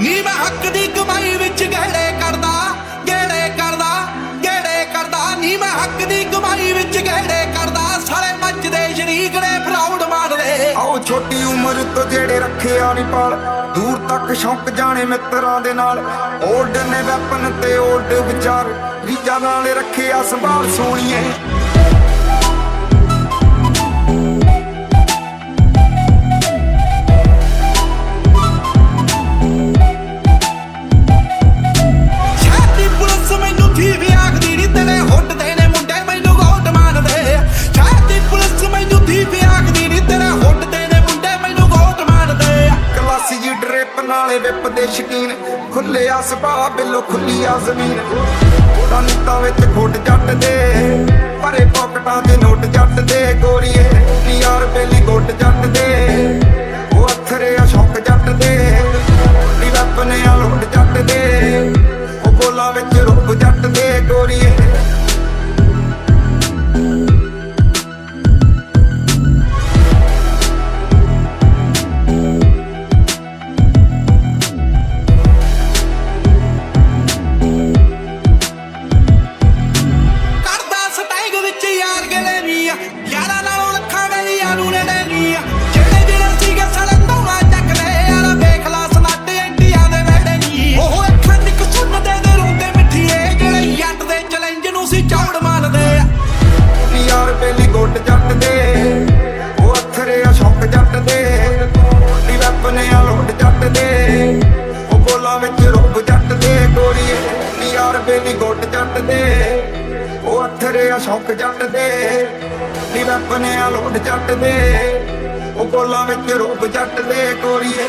ਨੀ ਮੈਂ ਹੱਕ ਦੀ ਕਮਾਈ ਵਿੱਚ ਗਹਿੜੇ ਕਰਦਾ ਗਹਿੜੇ ਕਰਦਾ ਗਹਿੜੇ ਕਰਦਾ। ਨੀ ਮੈਂ ਹੱਕ ਦੀ ਕਮਾਈ ਵਿੱਚ ਗਹਿੜੇ ਕਰਦਾ, ਸਾਲੇ ਮੱਚਦੇ ਸ਼ਰੀਕ ਨੇ ਫਰਾਉਡ ਮਾਰਦੇ ਆਓ ਛੋਟੀ ਉਮਰ ਤੋਂ ਜਿਹੜੇ ਰੱਖਿਆ ਨਹੀਂ ਪਾਲ, ਦੂਰ ਤੱਕ ਸ਼ੌਂਕ ਜਾਣੇ ਮਿੱਤਰਾਂ ਦੇ ਨਾਲ। ਓਲਡ ਨੇ ਵੈਪਨ ਤੇ ਓਲਡ ਵਿਚਾਰ ਰੀਜਾਂ ਨਾਲ ਰੱਖਿਆ ਸੰਭਾਲ ਸੋਣੀਏ ਕਲਾਸੀ ਨਾਲੇ ਵਿਪ ਦੇ ਸ਼ਕੀਨ। ਖੁੱਲੇ ਆਸਪਾ ਬਿੱਲੋ ਖੁੱਲੀ ਆ ਜ਼ਮੀਨ। ਉਹਦਾ ਨੀਤਾਂ ਵਿੱਚ ਖੁੱਟ ਜੱਟ ਦੇ। ਭਰੇ ਪੌਕਟਾਂ ਦੇ ਨੋਟ ਜੱਟ ਦੇ ਗੋਰੀਏ। ਯਾਰ ਬੇਲੀ ਗੁੱਟ ਜੱਟ ਦੇ। ਉਹ ਅਥਰੇ ਆ ਸ਼ੌਕ ਜੱਟ ਦੇ। ਨੀ ਵੈਪਨੇ ਆ ਲੋਟ ਜੱਟ ਦੇ। ਉਹ ਬੋਲਾਂ ਵਿੱਚ ਰੁੱਬ ਜੱਟ ਦੇ ਗੋਰੀਏ। ਨੀ ਗੁੱਟ ਜੱਟ ਦੇ ਉਹ ਅਥਰੇ ਆ ਸ਼ੌਕ ਜੱਟ ਦੇ ਨੀ ਵੈਪਨੇ ਆ ਲੋਟ ਜੱਟ ਦੇ ਉਹ ਬੋਲਾਂ ਵਿੱਚ ਰੁੱਬ ਜੱਟ ਦੇ ਗੋਰੀਏ